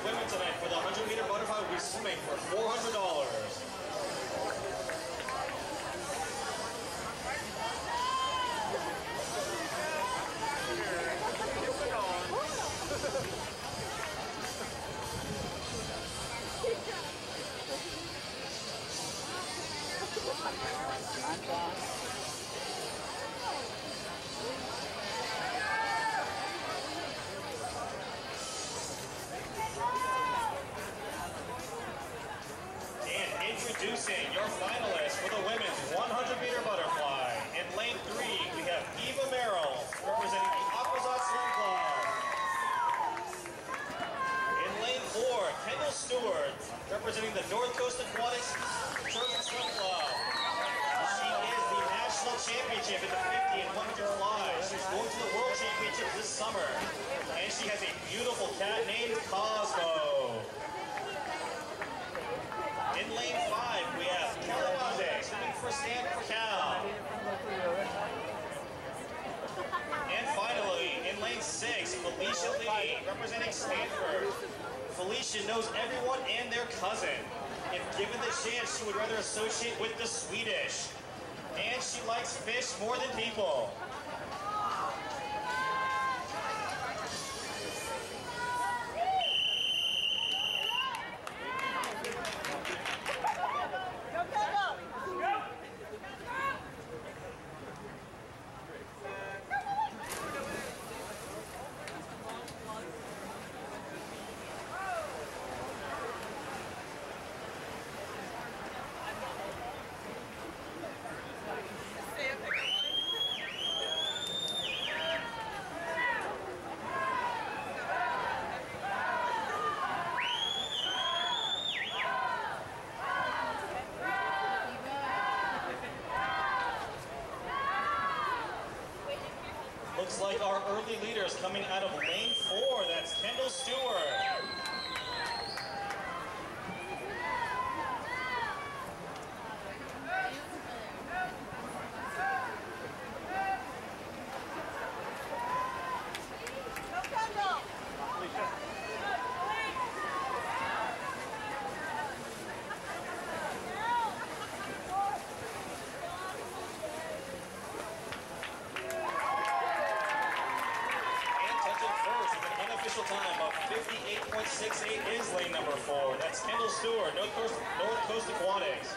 women tonight for the 100 meter butterfly will be swimming for $400. And your finalists for the women's 100 meter butterfly. In lane three, we have Eva Merrell representing the Aquazot Swim Club. In lane four, Kendyl Stewart representing the North Coast Aquatics Swim Club. She is the national championship in the 50 and 100 fly. She's going to the World Championship this summer. And she has a beautiful cat named Cosmo. In lane five, we have Calavante swimming for Stand for Cal. And finally, in lane six, Felicia Lee representing Stanford. Felicia knows everyone and their cousin. If given the chance, she would rather associate with the Swedish. And she likes fish more than people. Looks like our early leaders coming out of lane four. That's Kendyl Stewart. And touching first unofficial time of 58.68 is lane number four. That's Kendyl Stewart, North Coast, North Coast Aquatics.